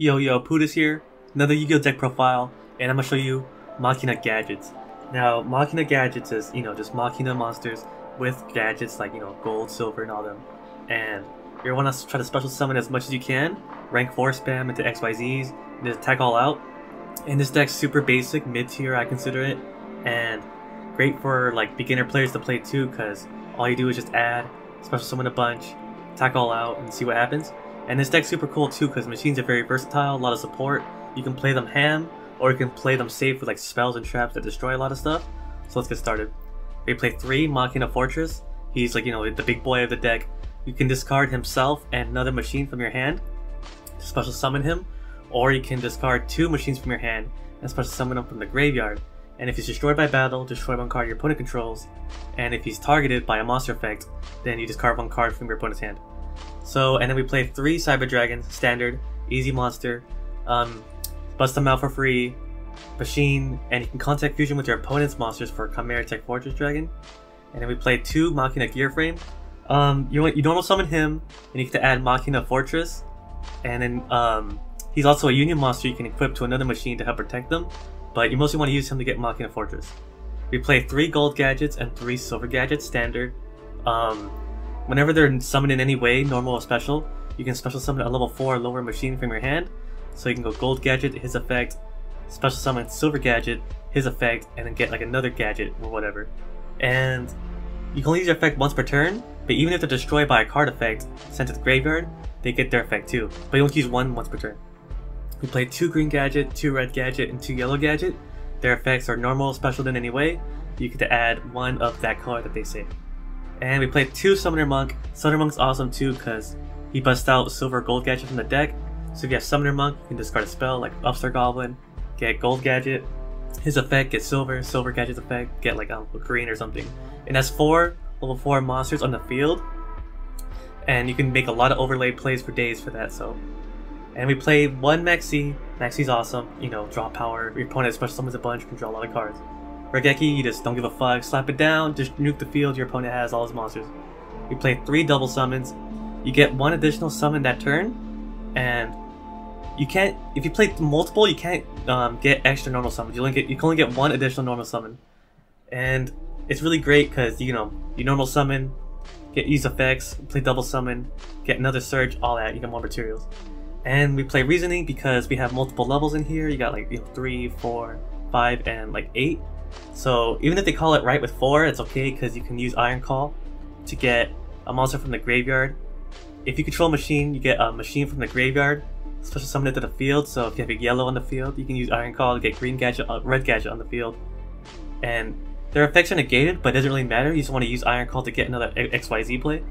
Yo yo, Pootis here, another Yu-Gi-Oh! deck profile, and I'm gonna show you Machina Gadgets. Now, Machina Gadgets is, you know, just Machina monsters with gadgets like, you know, gold, silver, and all them. And you wanna try to special summon as much as you can, rank 4 spam into XYZs, and just attack all out. And this deck's super basic, mid-tier I consider it, and great for like beginner players to play too, because all you do is just add, special summon a bunch, attack all out, and see what happens. And this deck's super cool too because machines are very versatile, a lot of support. You can play them ham, or you can play them safe with like spells and traps that destroy a lot of stuff. So let's get started. We play 3, Machina Fortress. He's like, you know, the big boy of the deck. You can discard himself and another machine from your hand to special summon him, or you can discard two machines from your hand and special summon him from the graveyard. And if he's destroyed by battle, destroy one card your opponent controls. And if he's targeted by a monster effect, then you discard one card from your opponent's hand. So, and then we play three Cyber Dragons, standard, easy monster, um, bust them out for free, machine, and you can contact fusion with your opponent's monsters for Chimera Tech Fortress Dragon. And then we play two Machina Gear Frame. Um, you you normal summon him, and you get to add Machina Fortress, and then um, he's also a Union monster you can equip to another machine to help protect them, but you mostly want to use him to get Machina Fortress. We play three gold gadgets and three silver gadgets standard. Um, Whenever they're summoned in any way, normal or special, you can special summon a level 4 or lower machine from your hand. So you can go Gold Gadget, his effect, special summon Silver Gadget, his effect, and then get like another gadget or whatever. And you can only use your effect once per turn, but even if they're destroyed by a card effect sent to the graveyard, they get their effect too. But you only use one once per turn. You play two green gadget, two red gadget, and two yellow gadget. Their effects are normal, special in any way. You get to add one of that color that they say. And we played two Summoner Monk. Summoner Monk's awesome too because he busts out Silver Gold Gadget from the deck. So if you have Summoner Monk, you can discard a spell like Upstart Goblin, get Gold Gadget, his effect get Silver, Silver Gadget's effect get like um, a green or something. And that's four level 4 monsters on the field. And you can make a lot of overlay plays for days for that, so. And we played one Maxi. Maxi's awesome, you know, draw power. Your opponent special summons a bunch, can draw a lot of cards. Raigeki, you just don't give a fuck, slap it down, just nuke the field your opponent has all his monsters. You play three double summons. You get one additional summon that turn, and you can't. If you play multiple, you can't um, get extra normal summons. You only get you can only get one additional normal summon, and it's really great because you know you normal summon, get use effects, play double summon, get another surge, all that. You get more materials, and we play reasoning because we have multiple levels in here. You got like you know, three, four, five, and like eight. So even if they call it right with 4, it's okay because you can use Iron Call to get a monster from the graveyard. If you control a machine, you get a machine from the graveyard, special summon it to the field, so if you have a yellow on the field, you can use Iron Call to get green gadget, uh, red gadget on the field. And their effects are negated, but it doesn't really matter, you just want to use Iron Call to get another XYZ play.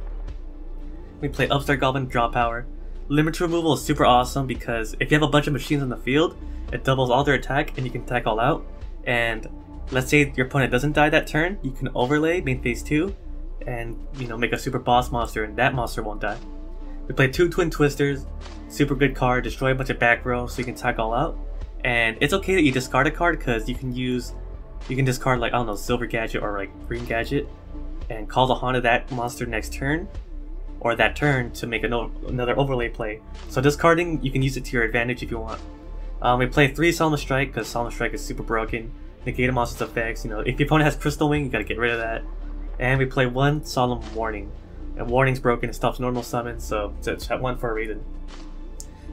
We play Upstart Goblin Draw Power. Limit removal is super awesome because if you have a bunch of machines on the field, it doubles all their attack and you can attack all out. And let's say your opponent doesn't die that turn, you can overlay main phase 2 and you know make a super boss monster and that monster won't die. We play two Twin Twisters, super good card, destroy a bunch of back row so you can tag all out. And it's okay that you discard a card because you can use, you can discard like, I don't know, Silver Gadget or like Green Gadget and call the haunt of that monster next turn or that turn to make another overlay play. So discarding, you can use it to your advantage if you want. Um, we play 3 Solemn Strike because Solemn Strike is super broken negate a monster's effects. You know, if your opponent has Crystal Wing, you gotta get rid of that. And we play one Solemn Warning. And Warning's broken, it stops normal summons, so it's at one for a reason.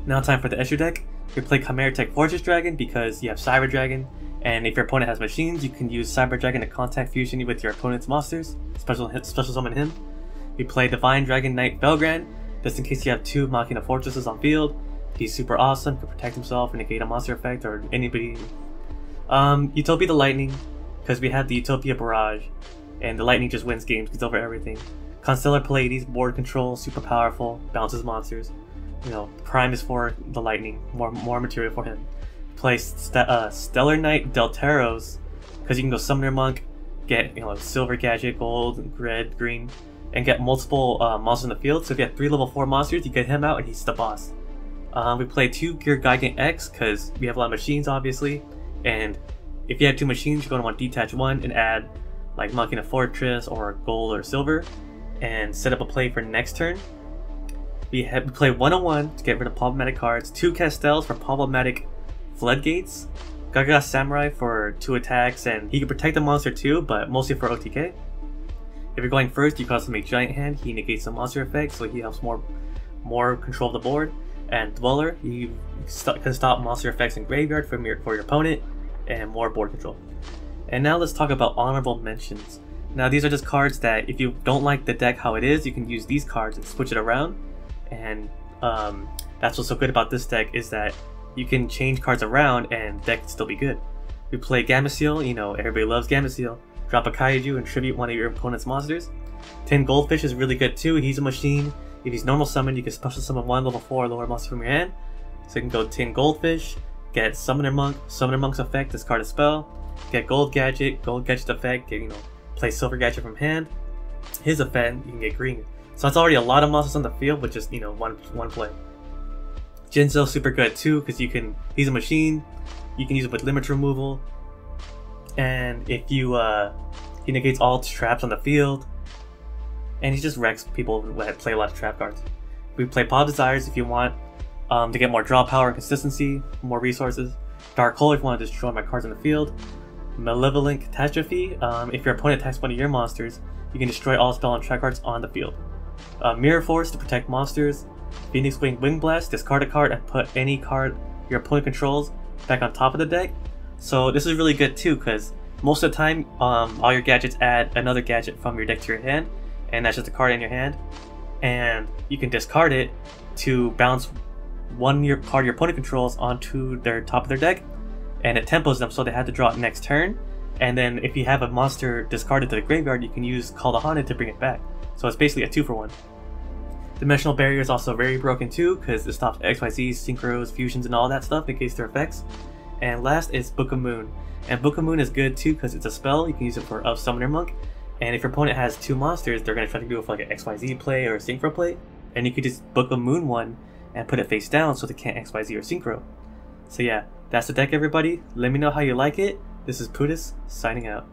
Now time for the Extra deck. We play Chimera Tech Fortress Dragon because you have Cyber Dragon, and if your opponent has machines, you can use Cyber Dragon to contact fusion with your opponent's monsters, special special summon him. We play Divine Dragon Knight Felgrand, just in case you have two Machina Fortresses on field. He's super awesome, can protect himself and negate a monster effect or anybody um, Utopia the Lightning, because we have the Utopia Barrage, and the Lightning just wins games, gets over everything. Constellar Pleiades, board control, super powerful, bounces monsters. You know, Prime is for the Lightning, more more material for him. Play St uh, Stellar Knight Delteros, because you can go Summoner Monk, get you know Silver Gadget, Gold, Red, Green, and get multiple uh, monsters in the field. So if you have three level 4 monsters, you get him out and he's the boss. Um, we play two Gear Gigant X, because we have a lot of machines obviously, and if you have two machines, you're going to want to detach one and add like Machina Fortress or gold or silver and set up a play for next turn. We, have, we play 101 to get rid of problematic cards, 2 Castels for problematic Floodgates, Gaga Samurai for 2 attacks, and he can protect the monster too, but mostly for OTK. If you're going first, you cause him a Giant Hand, he negates the monster effect, so he helps more more control of the board. And Dweller, you st can stop monster effects in Graveyard from your, for your opponent, and more board control. And now let's talk about honorable mentions. Now these are just cards that if you don't like the deck how it is, you can use these cards and switch it around. And um, that's what's so good about this deck is that you can change cards around and deck can still be good. We play Gameciel, you know, everybody loves Gameciel. Drop a Kaiju and tribute one of your opponent's monsters. Tin Goldfish is really good too, he's a machine. If he's normal summon, you can special summon one level 4 lower monster from your hand. So you can go Tin Goldfish, get Summoner Monk, Summoner Monk's effect, discard a spell, get Gold Gadget, Gold Gadget effect, get, you know, play Silver Gadget from hand. His effect, you can get green. So that's already a lot of monsters on the field with just, you know, one one play. Jinzo super good too, because you can he's a machine, you can use it with limit removal. And if you uh he negates all traps on the field. And he just wrecks people that play a lot of trap cards. We play Pod Desires if you want um, to get more draw power and consistency, more resources. Dark Hole if you want to destroy my cards in the field. Malevolent Catastrophe, um, if your opponent attacks one of your monsters, you can destroy all spell and trap cards on the field. Uh, Mirror Force to protect monsters. Phoenix Wing Wind Blast, discard a card and put any card your opponent controls back on top of the deck. So this is really good too, because most of the time, um, all your gadgets add another gadget from your deck to your hand, and that's just a card in your hand. And you can discard it to bounce one your card your opponent controls onto their top of their deck, and it tempos them so they have to draw it next turn. And then if you have a monster discarded to the graveyard, you can use Call the Haunted to bring it back. So it's basically a two for one. Dimensional Barrier is also very broken too, because it stops XYZ, synchros, fusions, and all that stuff in case their effects. And last is Book of Moon. And Book of Moon is good too because it's a spell, you can use it for Of Summoner Monk. And if your opponent has two monsters, they're going to try to do like an XYZ play or a Synchro play. And you could just Book of Moon one and put it face down so they can't XYZ or Synchro. So yeah, that's the deck everybody. Let me know how you like it. This is Pootis, signing out.